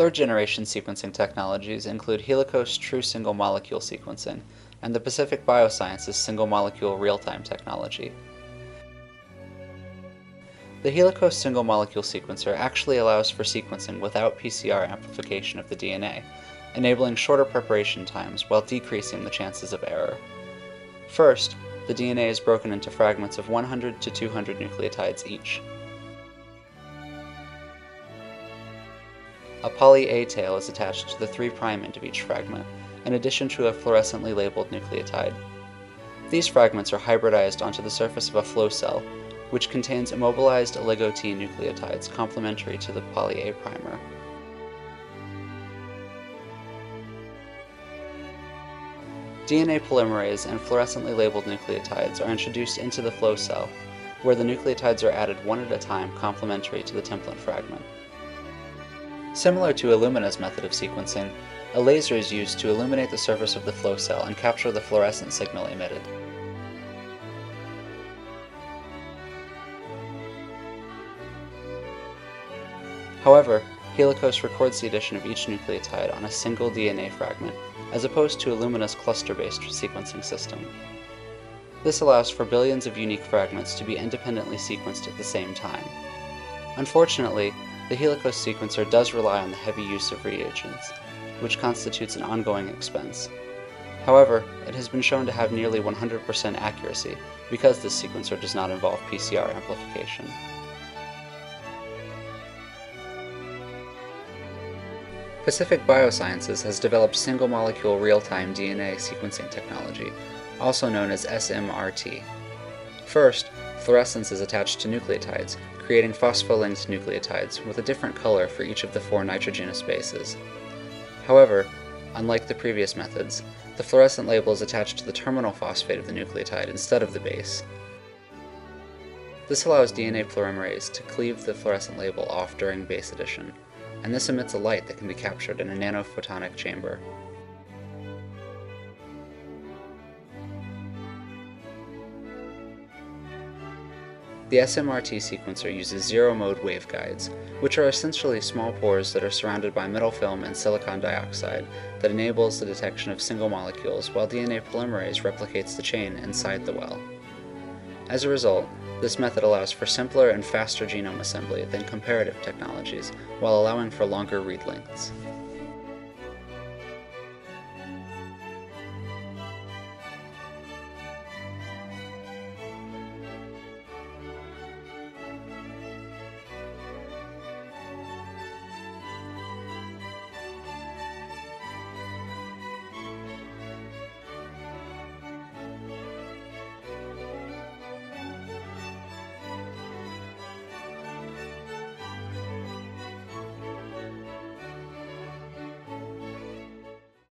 Third generation sequencing technologies include Helicos true single molecule sequencing and the Pacific Biosciences single molecule real time technology. The Helicos single molecule sequencer actually allows for sequencing without PCR amplification of the DNA, enabling shorter preparation times while decreasing the chances of error. First, the DNA is broken into fragments of 100 to 200 nucleotides each. A poly A tail is attached to the 3' end of each fragment, in addition to a fluorescently labeled nucleotide. These fragments are hybridized onto the surface of a flow cell, which contains immobilized oligo-T nucleotides complementary to the poly A primer. DNA polymerase and fluorescently labeled nucleotides are introduced into the flow cell, where the nucleotides are added one at a time complementary to the template fragment. Similar to Illumina's method of sequencing, a laser is used to illuminate the surface of the flow cell and capture the fluorescent signal emitted. However, Helicos records the addition of each nucleotide on a single DNA fragment, as opposed to Illumina's cluster-based sequencing system. This allows for billions of unique fragments to be independently sequenced at the same time. Unfortunately, the Helicos sequencer does rely on the heavy use of reagents, which constitutes an ongoing expense. However, it has been shown to have nearly 100% accuracy because this sequencer does not involve PCR amplification. Pacific Biosciences has developed single molecule real time DNA sequencing technology, also known as SMRT. First, fluorescence is attached to nucleotides, creating phospholinked nucleotides with a different color for each of the four nitrogenous bases. However, unlike the previous methods, the fluorescent label is attached to the terminal phosphate of the nucleotide instead of the base. This allows DNA polymerase to cleave the fluorescent label off during base addition, and this emits a light that can be captured in a nanophotonic chamber. The SMRT sequencer uses zero-mode waveguides, which are essentially small pores that are surrounded by metal film and silicon dioxide that enables the detection of single molecules while DNA polymerase replicates the chain inside the well. As a result, this method allows for simpler and faster genome assembly than comparative technologies, while allowing for longer read lengths.